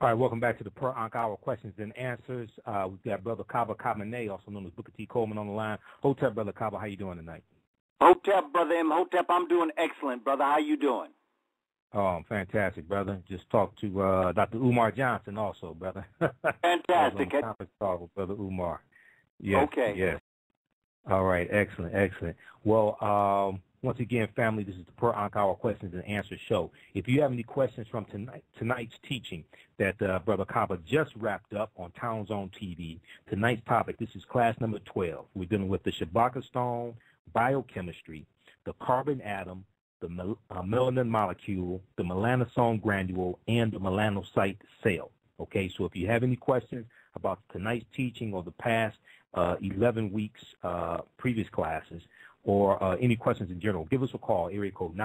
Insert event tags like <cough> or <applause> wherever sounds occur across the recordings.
All right, welcome back to the Per Ankh Hour Questions and Answers. Uh, we've got Brother Kaba Kamene, also known as Booker T. Coleman, on the line. Hotep, Brother Kaba, how you doing tonight? Hotep, Brother M. Hotep, I'm doing excellent, brother. How you doing? Oh, fantastic, brother. Just talked to uh, Dr. Umar Johnson also, brother. <laughs> Fantastic. conference call with Brother Umar. Yes, okay. Yes. All right, excellent, excellent. Well, um, once again, family, this is the Per Hour Questions and Answers show. If you have any questions from tonight, tonight's teaching that uh, Brother Kaba just wrapped up on Town Zone TV, tonight's topic, this is class number 12. We're dealing with the Shabaka stone, biochemistry, the carbon atom, the mel- uh, melanin molecule, the melanosome granule, and the melanocyte cell. Okay, so if you have any questions about tonight's teaching or the past uh, 11 weeks uh, previous classes, or uh, any questions in general, give us a call, area code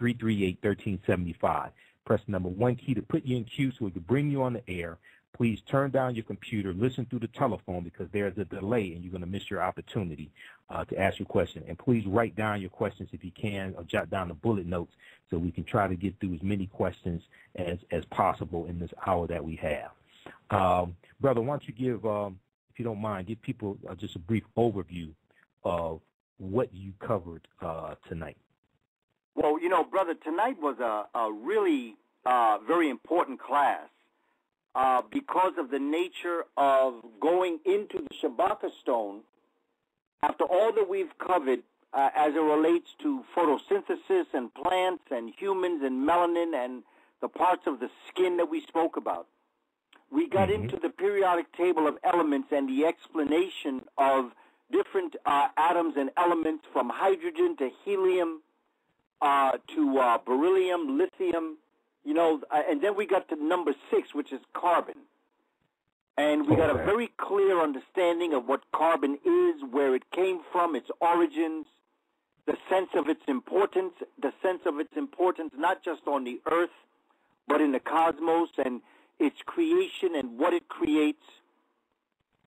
914-338-1375. Press number one key to put you in queue so we can bring you on the air. Please turn down your computer, listen through the telephone because there's a delay and you're going to miss your opportunity uh, to ask your question. And please write down your questions if you can or jot down the bullet notes so we can try to get through as many questions as, as possible in this hour that we have. Um, brother, why don't you give, um, if you don't mind, give people uh, just a brief overview of what you covered uh, tonight. Well, you know, brother, tonight was a, a really uh, very important class uh, because of the nature of going into the Shabaka stone. After all that we've covered uh, as it relates to photosynthesis and plants and humans and melanin and the parts of the skin that we spoke about, we got mm-hmm. into the periodic table of elements and the explanation of different uh, atoms and elements from hydrogen to helium uh, to uh, beryllium, lithium, you know, uh, and then we got to number six, which is carbon. And we got a very clear understanding of what carbon is, where it came from, its origins, the sense of its importance, the sense of its importance not just on the earth, but in the cosmos and its creation and what it creates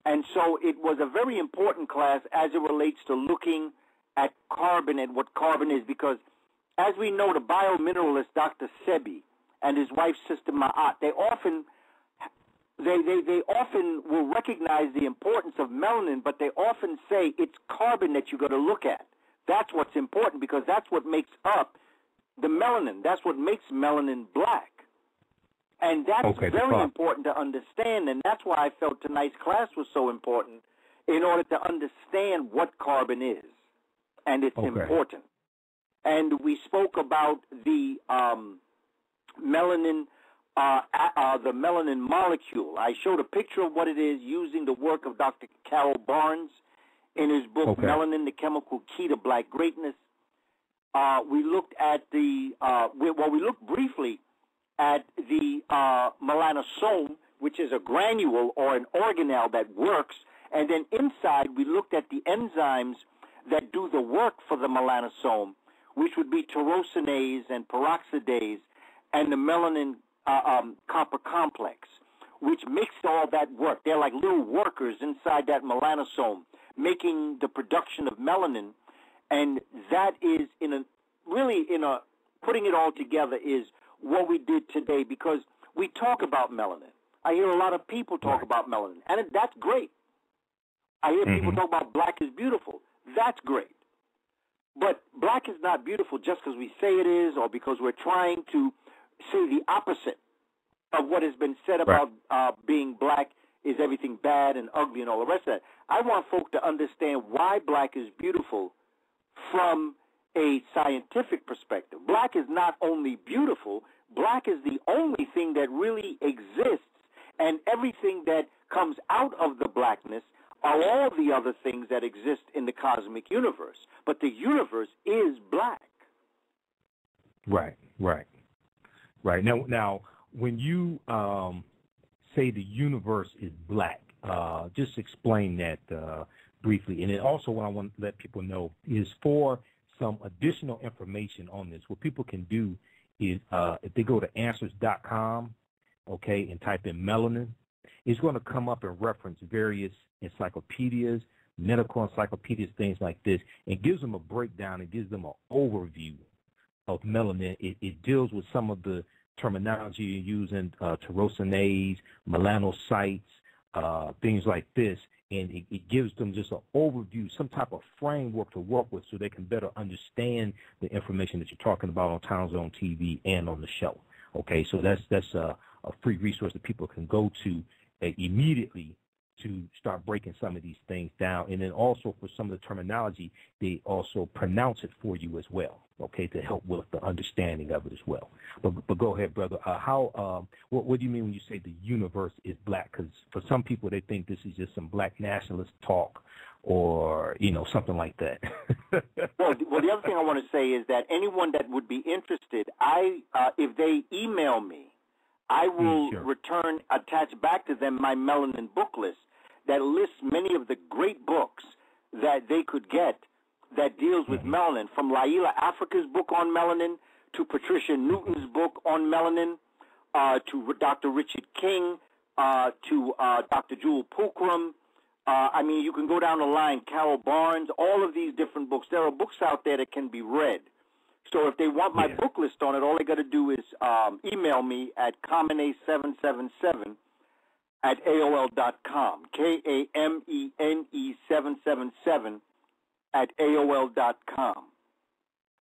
and so it was a very important class as it relates to looking at carbon and what carbon is, because as we know, the biomineralist Dr. Sebi and his wife, Sister Ma'at, they often they, they, they often will recognize the importance of melanin, but they often say it's carbon that you got to look at. That's what's important because that's what makes up the melanin. That's what makes melanin black. And that's okay, very important to understand, and that's why I felt tonight's class was so important in order to understand what carbon is and its okay. importance. And we spoke about the um, melanin, uh, uh, the melanin molecule. I showed a picture of what it is using the work of Dr. Carol Barnes in his book okay. Melanin: The Chemical Key to Black Greatness. Uh, we looked at the uh, we, well, we looked briefly at the uh, melanosome, which is a granule or an organelle that works. And then inside, we looked at the enzymes that do the work for the melanosome, which would be tyrosinase and peroxidase and the melanin uh, um, copper complex, which makes all that work. They're like little workers inside that melanosome, making the production of melanin. And that is in a really in a putting it all together is what we did today because we talk about melanin. I hear a lot of people talk about melanin, and that's great. I hear mm-hmm. people talk about black is beautiful. That's great. But black is not beautiful just because we say it is or because we're trying to say the opposite of what has been said about right. uh, being black is everything bad and ugly and all the rest of that. I want folk to understand why black is beautiful from a scientific perspective. Black is not only beautiful, black is the only thing that really exists, and everything that comes out of the blackness are all the other things that exist in the cosmic universe. But the universe is black. Right, right, right. Now, now, when you um, say the universe is black, uh, just explain that uh, briefly. And also, what I want to let people know is for some additional information on this, what people can do is uh, if they go to answers.com, okay, and type in melanin, it's going to come up and reference various encyclopedias, medical encyclopedias, things like this, and gives them a breakdown. It gives them an overview of melanin. It, it deals with some of the terminology you're using, uh, tyrosinase, melanocytes, uh, things like this, and it, it, gives them just an overview, some type of framework to work with so they can better understand the information that you're talking about on Town Zone TV and on the show. Okay, so that's that's a, a free resource that people can go to uh, immediately to start breaking some of these things down. And then also for some of the terminology, they also pronounce it for you as well, okay, to help with the understanding of it as well. But, but go ahead, brother. Uh, how, um, what, what do you mean when you say the universe is black? Because for some people, they think this is just some black nationalist talk or, you know, something like that. <laughs> well, well, the other thing I want to say is that anyone that would be interested, I, uh, if they email me, I mm, will sure. return, attach back to them my melanin book list that lists many of the great books that they could get that deals with mm-hmm. melanin, from Llaila Afrika's book on melanin to Patricia Newton's book on melanin, uh, to Dr. Richard King, uh, to uh, Dr. Jewel Pookrum. Uh, I mean, you can go down the line, Carol Barnes, all of these different books. There are books out there that can be read. So if they want my yeah. book list on it, all they got to do is um, email me at kamene777 at AOL.com. K A M E N E 777 at AOL.com.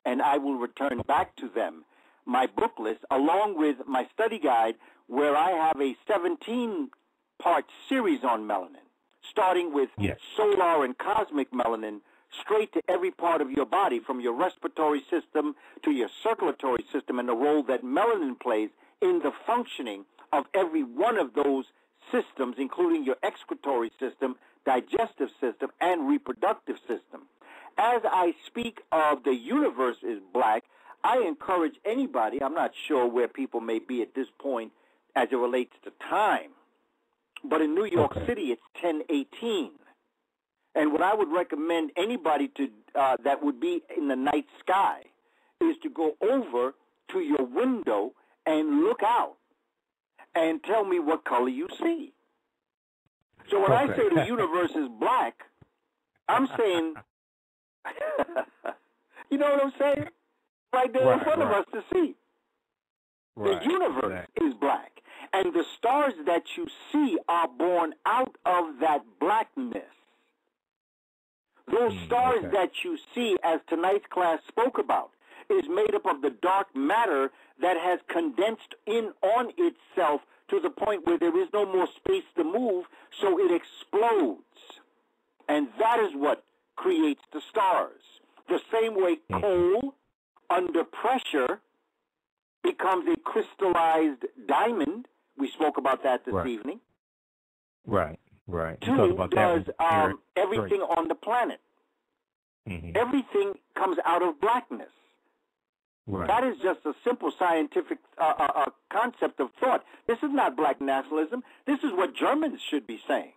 And I will return back to them my book list along with my study guide where I have a 17 part series on melanin, starting with yes. solar and cosmic melanin straight to every part of your body, from your respiratory system to your circulatory system, and the role that melanin plays in the functioning of every one of those systems, including your excretory system, digestive system, and reproductive system. As I speak of the universe is black, I encourage anybody, I'm not sure where people may be at this point as it relates to time, but in New York okay. City it's 1018. And what I would recommend anybody to uh, that would be in the night sky is to go over to your window and look out and tell me what color you see. So when okay. I say the <laughs> universe is black, I'm saying, <laughs> you know what I'm saying? Right there right, in front right. of us to see. Right. The universe is black. And the stars that you see are born out of that blackness. Those mm, stars okay. that you see, as tonight's class spoke about, is made up of the dark matter that has condensed in on itself to the point where there is no more space to move, so it explodes. And that is what creates the stars. The same way mm-hmm. coal under pressure becomes a crystallized diamond. We spoke about that this right. evening. Right, right. Two does um, everything on the planet. Mm-hmm. Everything comes out of blackness. Right. That is just a simple scientific uh, uh, uh, concept of thought. This is not black nationalism. This is what Germans should be saying.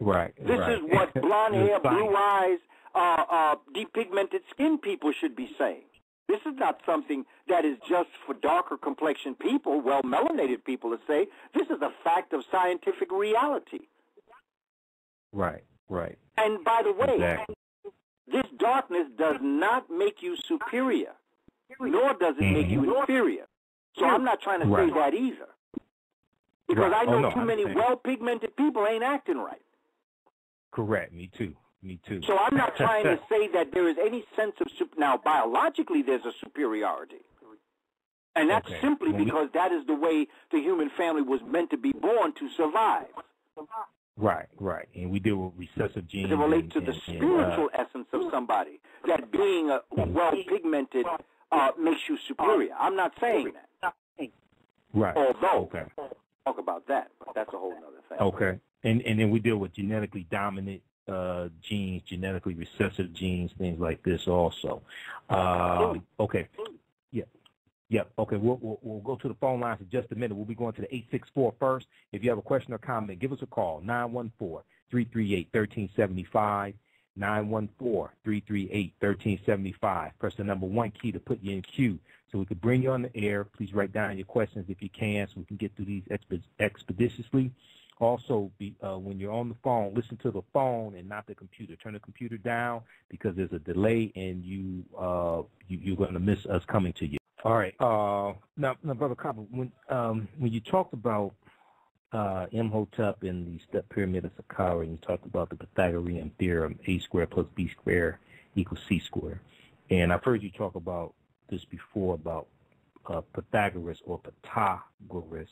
Right. This right. is what <laughs> blonde hair, blue eyes, uh, uh, depigmented skin people should be saying. This is not something that is just for darker complexion people, well melanated people to say. This is a fact of scientific reality. Right, right. And by the way, exactly. this darkness does not make you superior nor does it make you mm-hmm. inferior. So I'm not trying to right. say that either. Because right. I know oh, no, too many well pigmented people ain't acting right. Correct. Me too. Me too. So I'm not trying to <laughs> say that there is any sense of super- now biologically there's a superiority. And that's okay. simply because we... that is the way the human family was meant to be born to survive. Right, right. And we deal with recessive genes. It relates to the and, spiritual uh, essence of somebody. That being a mm-hmm. well pigmented uh, makes you superior. I'm not saying that. Right. Although, okay. talk about that, but that's a whole other thing. Okay. And and then we deal with genetically dominant uh, genes, genetically recessive genes, things like this also. Uh, okay. Yep. Yep. Okay. We'll, we'll, we'll go to the phone lines in just a minute. We'll be going to the 864 first. If you have a question or comment, give us a call, 914 338 1375. 914-338-1375. Press the number one key to put you in queue so we could bring you on the air. Please write down your questions if you can so we can get through these expeditiously. Also, be, uh, when you're on the phone, listen to the phone and not the computer. Turn the computer down because there's a delay and you, uh, you, you're going to miss us coming to you. All right. Uh, now, now, brother Kaba, when um, when you talked about uh, Imhotep in the step pyramid of Saqqara, and you talked about the Pythagorean theorem, a squared plus b squared equals c squared, and I've heard you talk about this before about uh, Pythagoras or Pythagoras,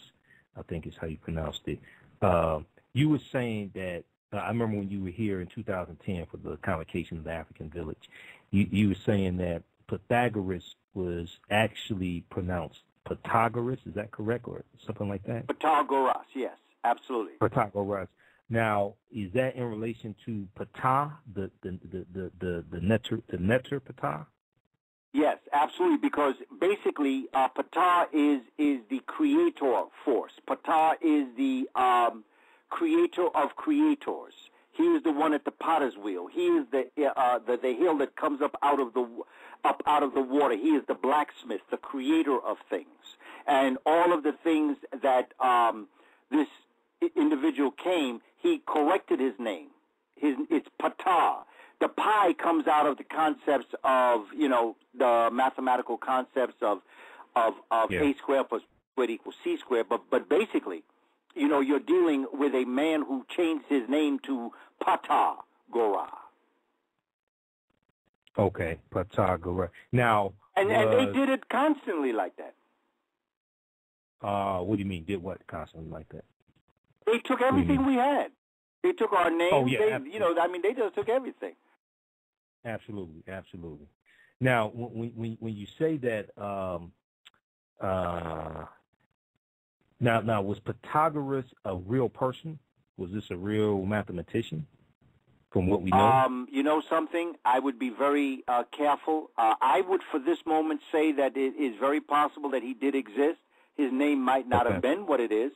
I think is how you pronounced it. Uh, you were saying that uh, I remember when you were here in 2010 for the convocation of the African village. You, you were saying that Pythagoras was actually pronounced Pythagoras. Is that correct, or something like that? Pythagoras, yes, absolutely. Pythagoras. Now, is that in relation to Ptah, the the the the the, the netter the netter Ptah? Yes, absolutely. Because basically, uh, Ptah is is the creator force. Ptah is the um, creator of creators. He is the one at the potter's wheel. He is the uh, the the hill that comes up out of the up out of the water. He is the blacksmith, the creator of things, and all of the things that um, this individual came, he corrected his name. His it's Ptah. The pi comes out of the concepts of you know the mathematical concepts of of of Yeah. a squared plus squared equals c squared. But but basically, you know, you're dealing with a man who changed his name to Pata Gora. Okay, Pythagoras. Now, And, and they did it constantly like that. Uh, what do you mean? Did what constantly like that? They took everything we had. They took our names. Oh, yeah, they, absolutely. you know, I mean, they just took everything. Absolutely, absolutely. Now, when when when you say that, um, uh, now now was Pythagoras a real person? Was this a real mathematician? From what we know, Um, you know something? I would be very uh, careful. Uh, I would, for this moment, say that it is very possible that he did exist. His name might not have been what it is.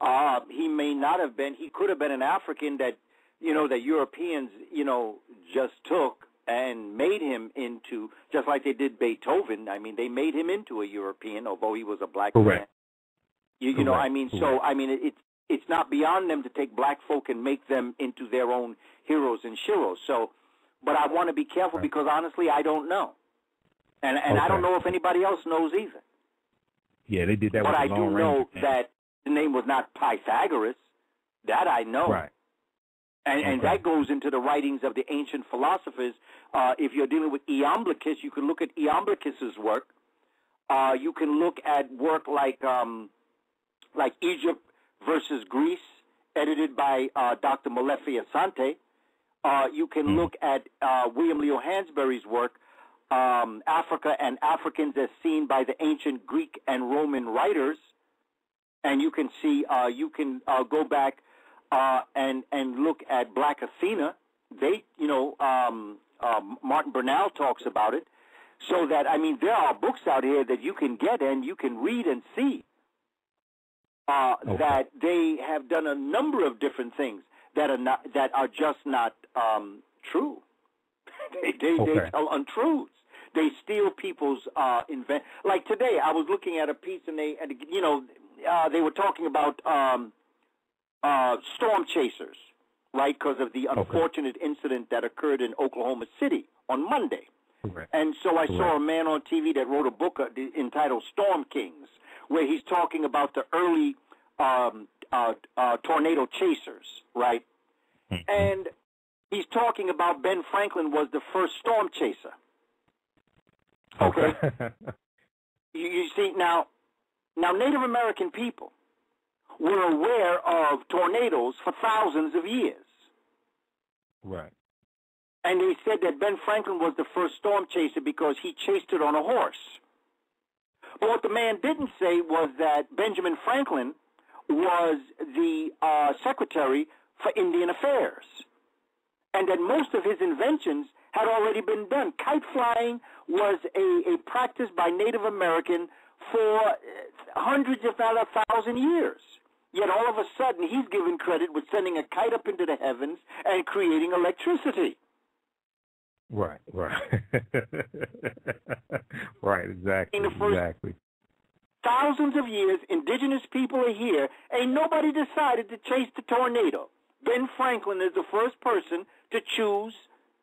Uh, he may not have been. He could have been an African that, you know, that Europeans, you know, just took and made him into, just like they did Beethoven. I mean, they made him into a European, although he was a black Correct. man. You, you know, I mean, so I mean, it, it's it's not beyond them to take black folk and make them into their own heroes and sheroes. So, but I want to be careful Right. because honestly, I don't know, and and I don't know if anybody else knows either. yeah, they did that. but I do know Ranger. that the name was not Pythagoras. That I know. right. And, and that goes into the writings of the ancient philosophers. Uh, if you're dealing with Iamblichus, you can look at Iamblichus's work. Uh, you can look at work like um, like Egypt versus Greece, edited by uh, Dr. Molefi Asante. Uh, you can Mhm. look at uh, William Leo Hansberry's work, um, Africa and Africans as seen by the ancient Greek and Roman writers. And you can see, uh, you can uh, go back uh, and and look at Black Athena. They, you know, um, uh, Martin Bernal talks about it. So that I mean, there are books out here that you can get and you can read and see uh, Okay. that they have done a number of different things that are not that are just not um, true. <laughs> they they, Okay. they tell untruths. They steal people's uh, invent. Like today, I was looking at a piece and they, and you know, uh, they were talking about um, uh, storm chasers, right? Because of the Okay. unfortunate incident that occurred in Oklahoma City on Monday. Correct. And so I saw a man on TV that wrote a book uh, entitled Storm Kings, where he's talking about the early um, uh, uh, tornado chasers, right? Mhm. And he's talking about Ben Franklin was the first storm chaser. Okay. <laughs> You, you see now, now Native American people were aware of tornadoes for thousands of years. right. And they said that Ben Franklin was the first storm chaser because he chased it on a horse. But what the man didn't say was that Benjamin Franklin was the uh, secretary for Indian Affairs. And that most of his inventions had already been done. Kite flying was a, a practice by Native American for uh, hundreds, if not a thousand years. Yet all of a sudden, he's given credit with sending a kite up into the heavens and creating electricity. Right. Right. <laughs> right. Exactly. In the first- Exactly. Thousands of years, indigenous people are here. Ain't nobody decided to chase the tornado. Ben Franklin is the first person to choose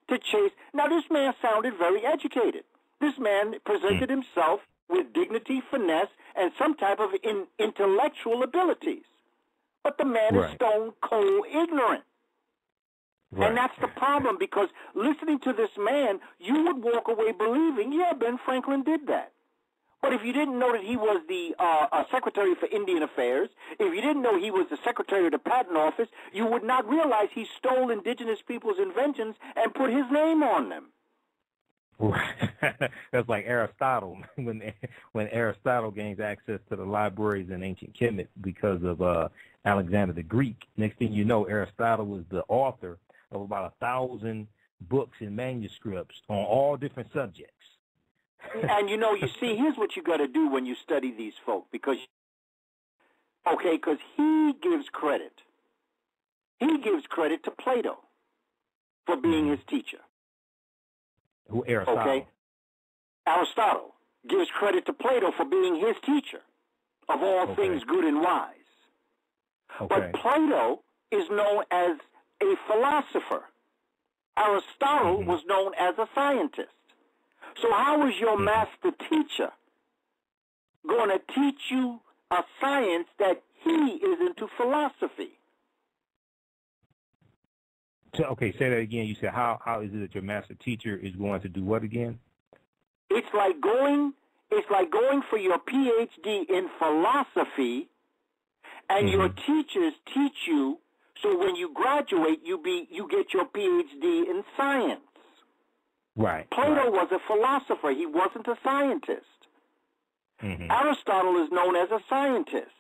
to chase. Now, this man sounded very educated. This man presented hmm. himself with dignity, finesse, and some type of in, intellectual abilities. But the man Right. is stone cold ignorant. Right. And that's the problem because listening to this man, you would walk away believing, yeah, Ben Franklin did that. But if you didn't know that he was the uh, uh, Secretary for Indian Affairs, if you didn't know he was the Secretary of the Patent Office, you would not realize he stole indigenous people's inventions and put his name on them. <laughs> That's like Aristotle <laughs> when when Aristotle gains access to the libraries in ancient Kemet because of uh, Alexander the Greek. Next thing you know, Aristotle was the author of about a thousand books and manuscripts on all different subjects. <laughs> and you know, you see, here's what you got to do when you study these folk, because okay, because he gives credit. He gives credit to Plato for being his teacher. Who Aristotle? Okay. Aristotle gives credit to Plato for being his teacher of all Okay. things good and wise. Okay. But Plato is known as a philosopher. Aristotle Mhm. was known as a scientist. So how is your Mhm. master teacher going to teach you a science that he is into philosophy? So, okay, say that again. You said how how is it that your master teacher is going to do what again? It's like going it's like going for your PhD in philosophy and your Mhm. teachers teach you so when you graduate you be you get your PhD in science. Right. Plato right. was a philosopher, he wasn't a scientist. Mhm. Aristotle is known as a scientist.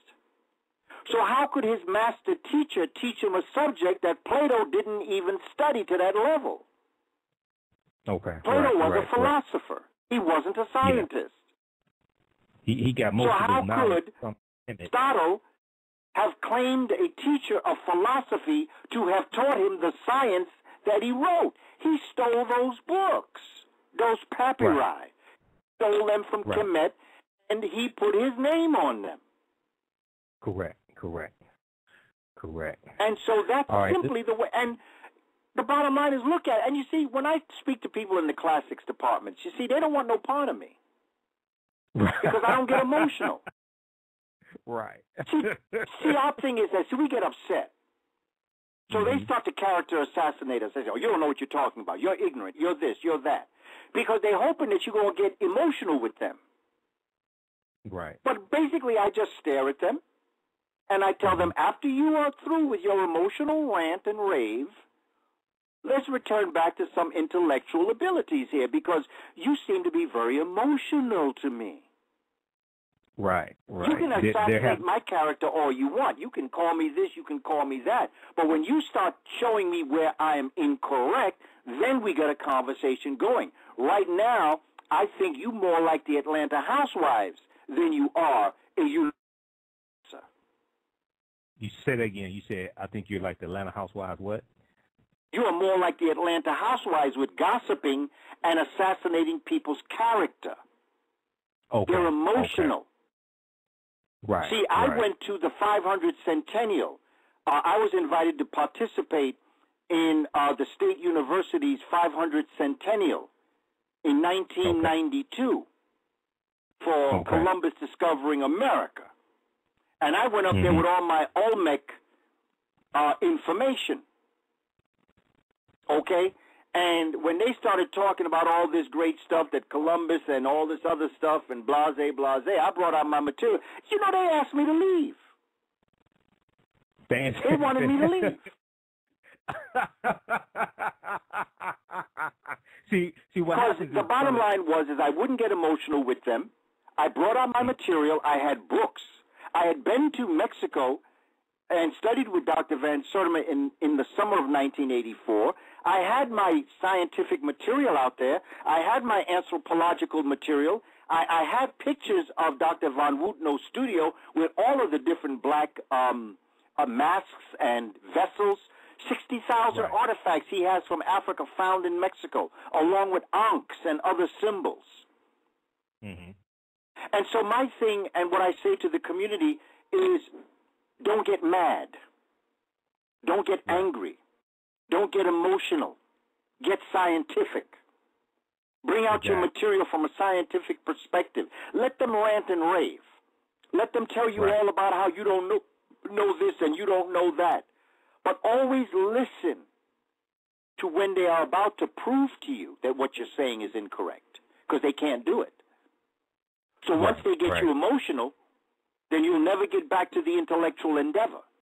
So how could his master teacher teach him a subject that Plato didn't even study to that level? Okay. Plato right, was right, a philosopher. He wasn't a scientist. He he got most So of his knowledge could from Kemet. Aristotle have claimed a teacher of philosophy to have taught him the science that he wrote. He stole those books, those papyri, Right. stole them from Right. Kemet, and he put his name on them. Correct. Correct. Correct. And so that's right. simply the way. And the bottom line is look at it. And you see, when I speak to people in the classics departments, you see, they don't want no part of me <laughs> because I don't get emotional. Right. See, <laughs> see, our thing is that see, we get upset. So they Mhm. start to character assassinate us. They say, "Oh, you don't know what you're talking about. You're ignorant. You're this. You're that," because they're hoping that you're going to get emotional with them. right. But basically, I just stare at them, and I tell them, after you are through with your emotional rant and rave, let's return back to some intellectual abilities here, because you seem to be very emotional to me. Right. Right. You can There- there assassinate have- my character all you want. You can call me this, you can call me that. But when you start showing me where I am incorrect, then we got a conversation going. Right now, I think you more like the Atlanta Housewives than you are a you. you said again. You said I think you're like the Atlanta Housewives. What? You are more like the Atlanta Housewives with gossiping and assassinating people's character. Okay. They're okay. Right. See, I right. went to the 500 centennial. Uh, I was invited to participate in uh, the State University's 500 centennial in 1992 for Okay. Columbus discovering America. And I went up there Mhm. with all my Olmec uh, information. Okay? And when they started talking about all this great stuff that Columbus and all this other stuff and blase, blase, I brought out my material. You know, they asked me to leave. They They wanted me to <laughs> leave. <laughs> see, see what happens the bottom brother- line was is I wouldn't get emotional with them. I brought out my mm. material. I had books. I had been to Mexico and studied with Dr. Van Sertima in, in the summer of 1984. I had my scientific material out there. I had my anthropological material. I, I had pictures of Dr. Von Wuthenau's studio with all of the different black um, uh, masks and vessels. 60,000 Right. artifacts he has from Africa found in Mexico, along with ankhs and other symbols. Mhm. And so my thing and what I say to the community is don't get mad. Don't get angry. Don't get emotional. Get scientific. Bring out your material from a scientific perspective. Let them rant and rave. Let them tell you Right. all about how you don't know, know this and you don't know that. But always listen to when they are about to prove to you that what you're saying is incorrect because they can't do it. So once they get right. you emotional, then you'll never get back to the intellectual endeavor.